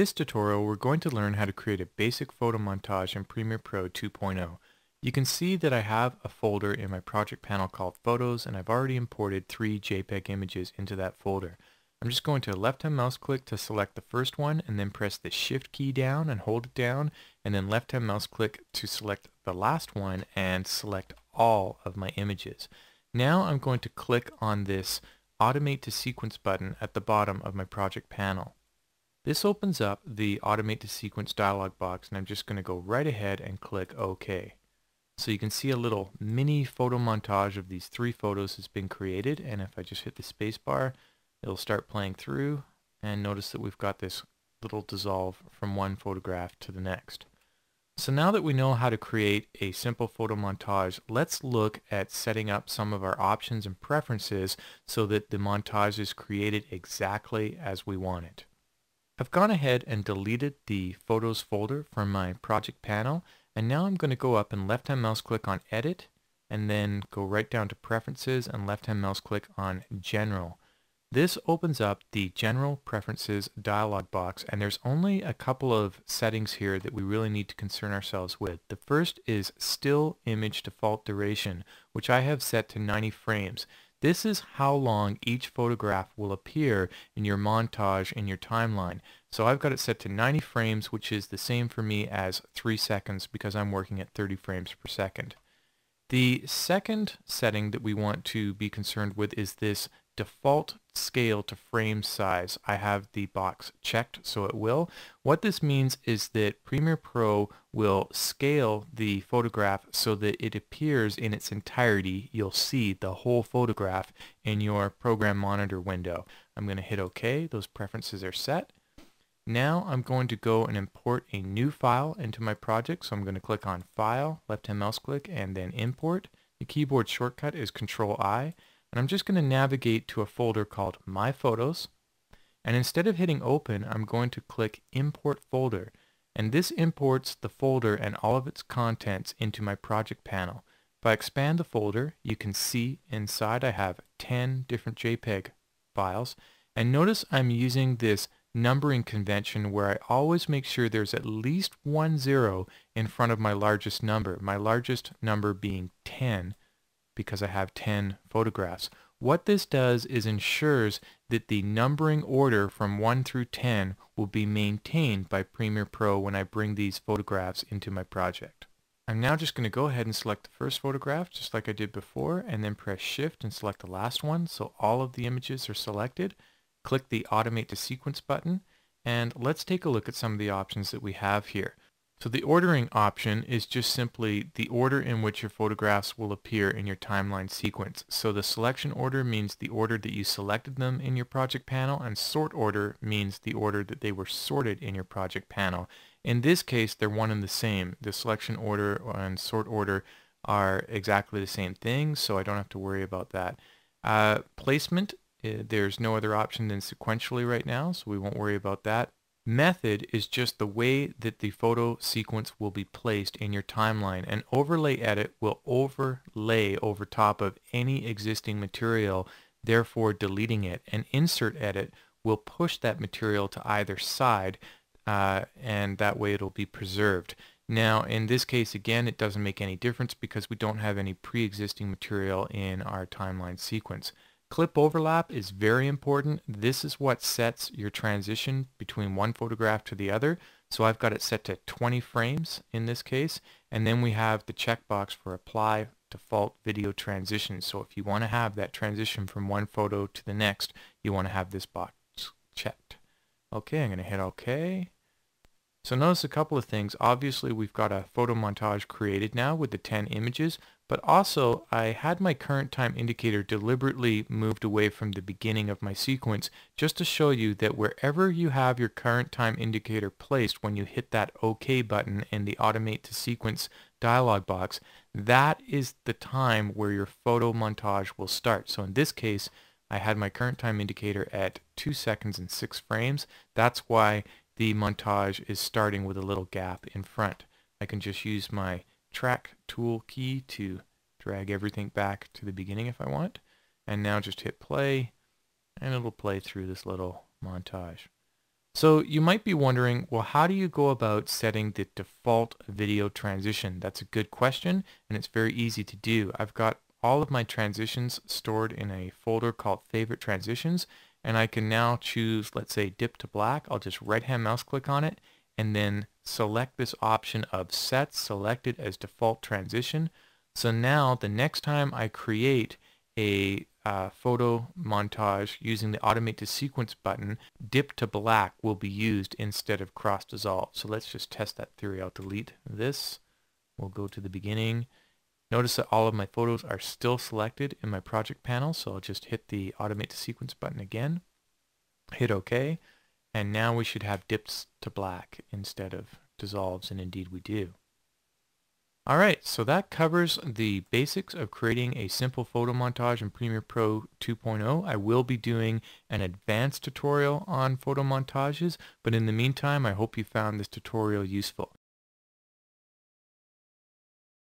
this tutorial, we're going to learn how to create a basic photo montage in Premiere Pro 2.0. You can see that I have a folder in my project panel called Photos, and I've already imported three JPEG images into that folder. I'm just going to left-hand mouse click to select the first one, and then press the Shift key down and hold it down, and then left-hand mouse click to select the last one and select all of my images. Now I'm going to click on this Automate to Sequence button at the bottom of my project panel. This opens up the Automate to Sequence dialog box and I'm just going to go right ahead and click OK. So you can see a little mini photo montage of these three photos has been created and if I just hit the spacebar it'll start playing through and notice that we've got this little dissolve from one photograph to the next. So now that we know how to create a simple photo montage, let's look at setting up some of our options and preferences so that the montage is created exactly as we want it. I've gone ahead and deleted the Photos folder from my project panel and now I'm going to go up and left hand mouse click on Edit and then go right down to Preferences and left hand mouse click on General. This opens up the General Preferences dialog box and there's only a couple of settings here that we really need to concern ourselves with. The first is Still Image Default Duration which I have set to 90 frames. This is how long each photograph will appear in your montage in your timeline. So I've got it set to 90 frames, which is the same for me as 3 seconds because I'm working at 30 frames per second. The second setting that we want to be concerned with is this default scale to frame size. I have the box checked so it will. What this means is that Premiere Pro will scale the photograph so that it appears in its entirety. You'll see the whole photograph in your program monitor window. I'm going to hit OK. Those preferences are set. Now I'm going to go and import a new file into my project. So I'm going to click on File, left hand mouse click, and then Import. The keyboard shortcut is Control I. And I'm just going to navigate to a folder called My Photos. And instead of hitting open, I'm going to click import folder. And this imports the folder and all of its contents into my project panel. If I expand the folder, you can see inside I have 10 different JPEG files. And notice I'm using this numbering convention where I always make sure there's at least one zero in front of my largest number, my largest number being 10 because I have 10 photographs. What this does is ensures that the numbering order from 1 through 10 will be maintained by Premiere Pro when I bring these photographs into my project. I'm now just going to go ahead and select the first photograph just like I did before and then press shift and select the last one so all of the images are selected. Click the automate to sequence button and let's take a look at some of the options that we have here. So the ordering option is just simply the order in which your photographs will appear in your timeline sequence. So the selection order means the order that you selected them in your project panel and sort order means the order that they were sorted in your project panel. In this case, they're one and the same. The selection order and sort order are exactly the same thing, so I don't have to worry about that. Uh, placement, uh, there's no other option than sequentially right now, so we won't worry about that. Method is just the way that the photo sequence will be placed in your timeline. An overlay edit will overlay over top of any existing material, therefore deleting it. An insert edit will push that material to either side uh, and that way it'll be preserved. Now in this case again it doesn't make any difference because we don't have any pre-existing material in our timeline sequence. Clip overlap is very important. This is what sets your transition between one photograph to the other. So I've got it set to 20 frames in this case. And then we have the checkbox for apply default video transition. So if you want to have that transition from one photo to the next, you want to have this box checked. Okay, I'm going to hit OK. So notice a couple of things. Obviously, we've got a photo montage created now with the 10 images, but also I had my current time indicator deliberately moved away from the beginning of my sequence just to show you that wherever you have your current time indicator placed when you hit that OK button in the Automate to Sequence dialog box, that is the time where your photo montage will start. So in this case, I had my current time indicator at 2 seconds and 6 frames. That's why the montage is starting with a little gap in front. I can just use my track tool key to drag everything back to the beginning if I want. And now just hit play and it'll play through this little montage. So you might be wondering, well, how do you go about setting the default video transition? That's a good question, and it's very easy to do. I've got all of my transitions stored in a folder called favorite transitions, and I can now choose, let's say, dip to black. I'll just right-hand mouse click on it, and then select this option of set selected as default transition. So now the next time I create a uh, photo montage using the automate to sequence button, dip to black will be used instead of cross dissolve. So let's just test that theory. I'll delete this. We'll go to the beginning. Notice that all of my photos are still selected in my project panel. So I'll just hit the automate to sequence button again. Hit OK. And now we should have dips to black instead of dissolves, and indeed we do. Alright, so that covers the basics of creating a simple photo montage in Premiere Pro 2.0. I will be doing an advanced tutorial on photo montages, but in the meantime, I hope you found this tutorial useful.